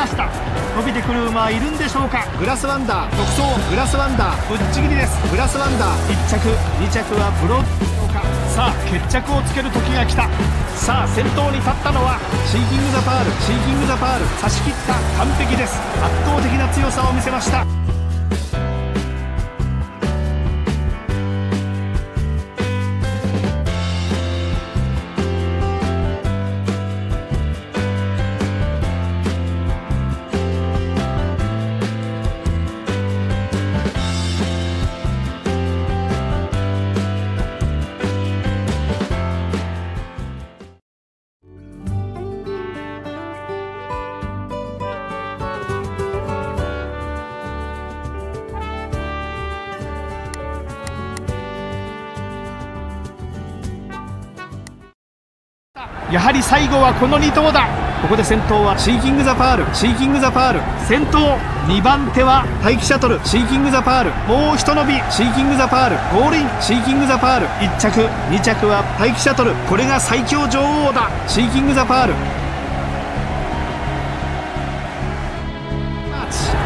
離した。伸びてくる馬はいるんでしょうか。グラスワンダー独走グラスワンダー。ぶっちぎりです。グラスワンダー。1着2着はブローでしょうか。さあ決着をつける時が来た。さあ先頭に立ったのはシーキング・ザ・パール。シーキング・ザ・パール。差し切った。完璧です。圧倒的な強さを見せましたやはり最後はこの2頭だ。ここで先頭はシーキング・ザ・パール。シーキング・ザ・パール。先頭2番手はタイキシャトルシーキング・ザ・パール。もうひと伸びシーキング・ザ・パール。ゴールインシーキング・ザ・パール。1着2着はタイキシャトルこれが最強女王だ。シーキング・ザ・パール。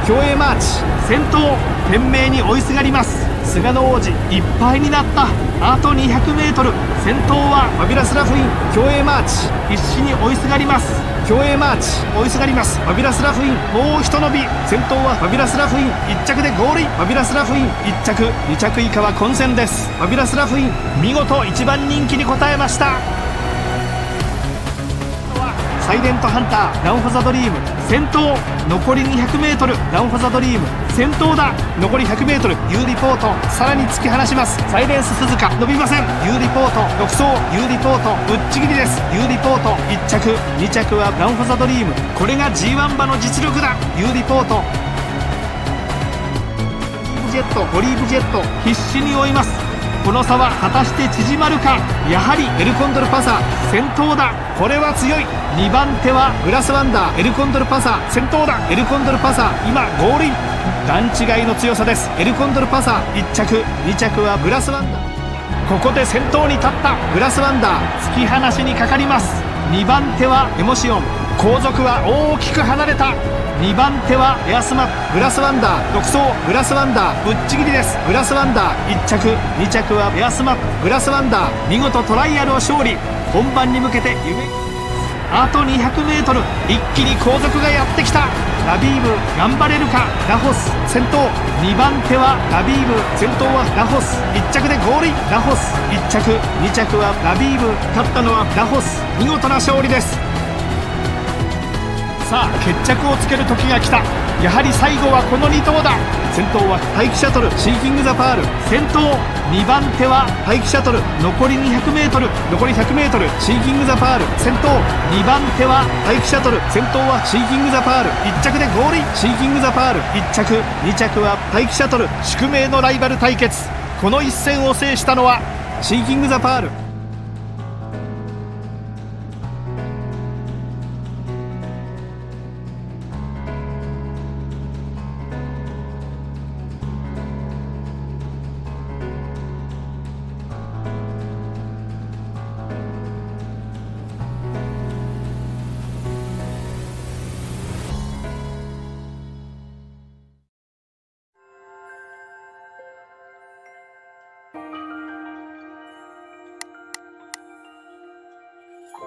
競泳マーチ。先頭懸命に追いすがります。スガノオージいっぱいになった。あと 200m 先頭はファビラスラフイン。キョウエイマーチ。必死に追いすがります。キョウエイマーチ。追いすがります。ファビュラスラフイン。もうひと伸び。先頭はファビラスラフイン。1着でゴールイン。ファビュラスラフイン。1着。2着以下は混戦です。ファビュラスラフイン。見事1番人気に応えました。サイレントハンターランフォザドリーム。先頭残り 200m ランフォザドリーム。先頭だ。残り 100m ユーリポート。さらに突き放します。サイレンススズカ。伸びません。ユーリポート。独走。ユーリポート。ぶっちぎりです。ユーリポート。1着。2着はランフォザドリーム。これが G1 馬の実力だ。ユーリポート。オリーブジェット。オリーブジェット。必死に追います。この差は果たして縮まるか？やはりエルコンドルパサー先頭だ。これは強い。2番手はグラスワンダー。エルコンドルパサー先頭だ。エルコンドルパサー今ゴールイン。段違いの強さです。エルコンドルパサ1着。2着はグラスワンダー。ここで先頭に立ったグラスワンダー。突き放しにかかります。2番手はエモシオン。後続は大きく離れた。2番手はエアスマグラスワンダー。独走。グラスワンダー。ぶっちぎりです。グラスワンダー。1着。2着はエアスマグラスワンダー。見事トライアルを勝利。本番に向けて夢。あと 200m 一気に後続がやってきた。ラビーブ頑張れるか？ラホス先頭。2番手はラビーブ。先頭はラホス。1着でゴールイン。ラホス。1着。2着はラビーブ。勝ったのはラホス。見事な勝利です。さあ決着をつける時が来た。やはり最後はこの2頭だ。先頭はタイキシャトルシーキング・ザ・パール。先頭2番手はタイキシャトル。残り 200m 残り 100m シーキング・ザ・パール。先頭2番手はタイキシャトル。先頭はシーキング・ザ・パール。1着でゴールイン。シーキング・ザ・パール。1着2着はタイキシャトル。宿命のライバル対決。この一戦を制したのはシーキング・ザ・パール。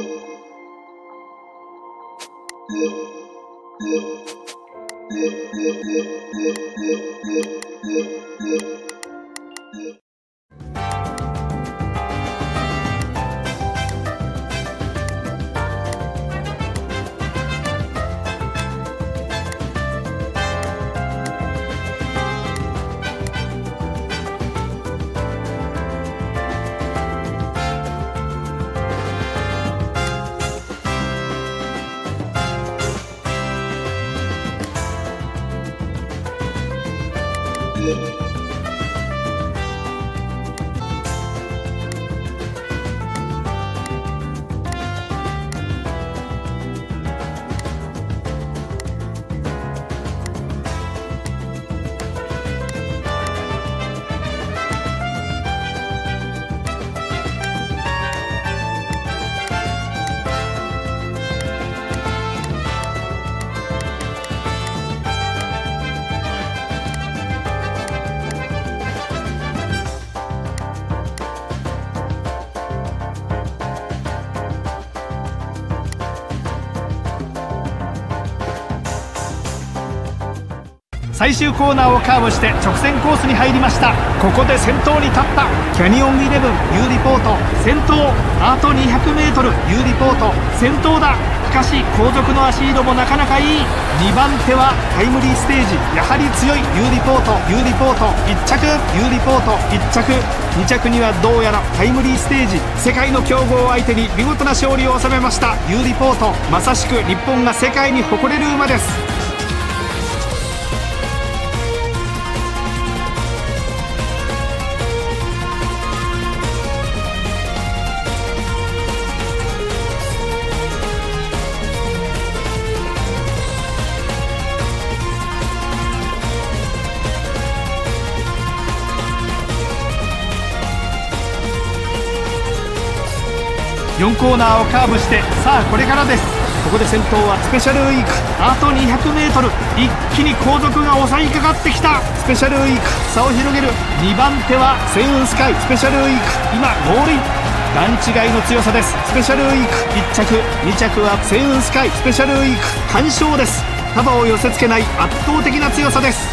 Thank you. 最終コーナーをカーブして直線コースに入りました。ここで先頭に立った。キャニオンイレブン U リポート。先頭あと 200m U リポート。先頭だ。しかし後続の足色もなかなかいい。2番手はタイムリーステージ。やはり強い。U リポート。U リポート。1着。U リポート。1着。2着にはどうやらタイムリーステージ。世界の強豪を相手に見事な勝利を収めました。U リポート。まさしく日本が世界に誇れる馬です。コーナーをカーブしてさあこれからです。ここで先頭はスペシャルウィー。クあと 200m 一気に後続が襲いかかってきた。スペシャルウィー。ク差を広げる。2番手はセウンスカイ。スペシャルウィー。ク今ゴールイン。段違いの強さです。スペシャルウィー。ク1着2着はセウンスカイ。スペシャルウィー。ク完勝です。束を寄せ付けない圧倒的な強さです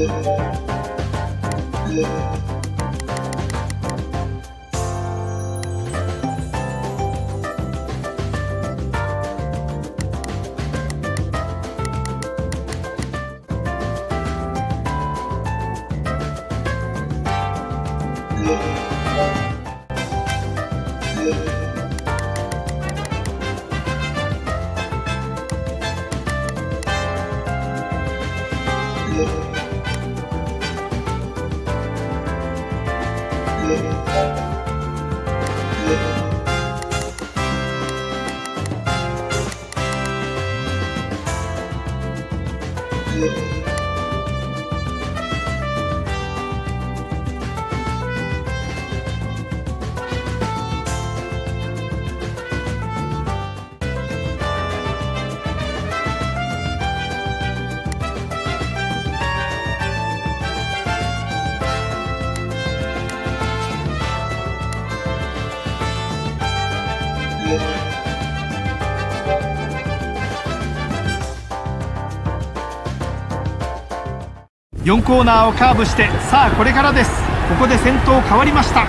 Thank you. 4コーナーをカーブしてさあこれからです。ここで先頭変わりました。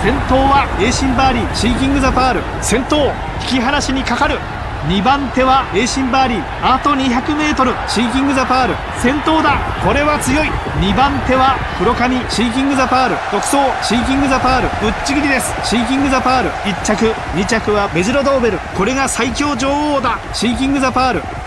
先頭はエイシンバーリンシーキング・ザ・パール。先頭引き離しにかかる。2番手はエイシンバーリンあと 200m シーキング・ザ・パール。先頭だ。これは強い。2番手は黒髪シーキング・ザ・パール。独走。シーキング・ザ・パール。ぶっちぎりです。シーキング・ザ・パール。1着2着はメジロドーベル。これが最強女王だ。シーキング・ザ・パール。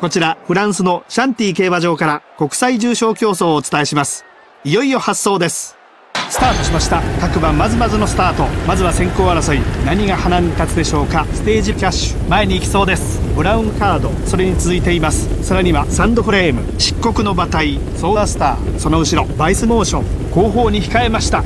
こちら、フランスのシャンティ競馬場から国際重賞競争をお伝えします。いよいよ発送です。スタートしました。各馬まずまずのスタート。まずは先行争い。何が鼻に立つでしょうか。ステージキャッシュ。前に行きそうです。ブラウンカード。それに続いています。さらにはサンドフレーム。漆黒の馬体。ソーダスター。その後ろ。バイスモーション。後方に控えました。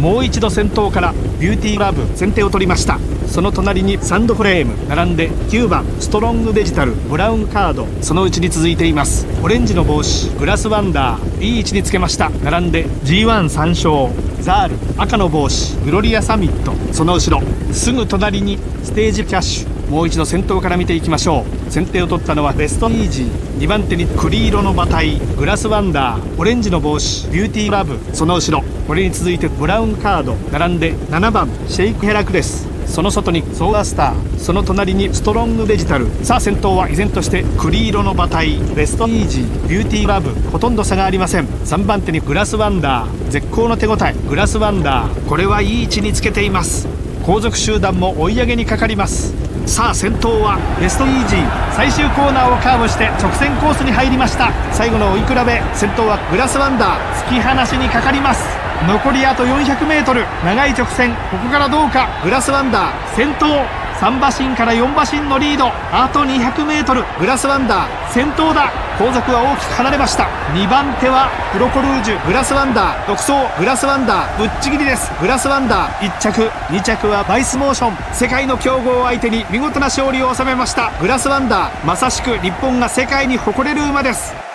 もう一度先頭からビューティーラブ先手を取りました。その隣にサンドフレーム並んで9番ストロングデジタルブラウンカードそのうちに続いています。オレンジの帽子グラスワンダーいい位置につけました。並んで G13 勝ザール赤の帽子グロリアサミットその後ろすぐ隣にステージキャッシュもう一度先頭から見ていきましょう。先手を取ったのはベストイージー2番手に栗色の馬体グラスワンダーオレンジの帽子ビューティーラブその後ろこれに続いてブラウンカード並んで7番シェイクヘラクレスその外にソーダスターその隣にストロングデジタル。さあ先頭は依然として栗色の馬体ベストイージービューティーラブほとんど差がありません。3番手にグラスワンダー絶好の手応えグラスワンダーこれはいい位置につけています。後続集団も追い上げにかかります。さあ先頭はベストイージー最終コーナーをカーブして直線コースに入りました。最後の追い比べ先頭はグラスワンダー。突き放しにかかります。残りあと 400m 長い直線。ここからどうか。グラスワンダー。先頭。3馬身から4馬身のリード。あと 200m グラスワンダー。先頭だ。後続は大きく離れました。2番手はプロコルージュ。グラスワンダー。独走。グラスワンダー。ぶっちぎりです。グラスワンダー。1着。2着はバイスモーション。世界の強豪を相手に見事な勝利を収めました。グラスワンダー。まさしく日本が世界に誇れる馬です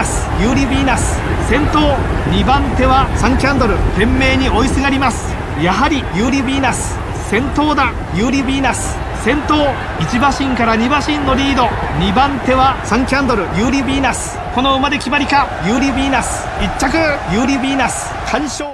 ナスユーリ・ヴィーナス先頭2番手はサンキャンドル懸命に追いすがります。やはりユーリ・ヴィーナス先頭だ。ユーリ・ヴィーナス先頭1馬身から2馬身のリード。2番手はサンキャンドルユーリ・ヴィーナス。この馬で決まりか。ユーリ・ヴィーナス1着。ユーリ・ヴィーナス完勝。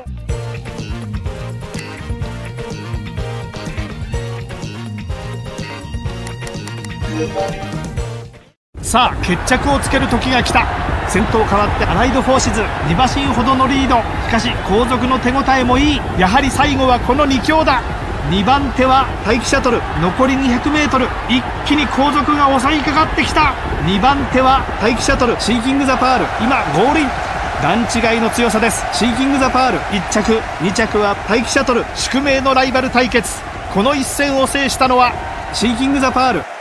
さあ決着をつける時が来た。先頭変わってアライドフォーシズ2馬身ほどのリード。しかし後続の手応えもいい。やはり最後はこの2強だ。2番手はタイキシャトル残り 200m 一気に後続が襲いかかってきた。2番手はタイキシャトルシーキング・ザ・パール。今ゴールイン。段違いの強さです。シーキング・ザ・パール。1着。2着はタイキシャトル宿命のライバル対決。この一戦を制したのはシーキング・ザ・パール。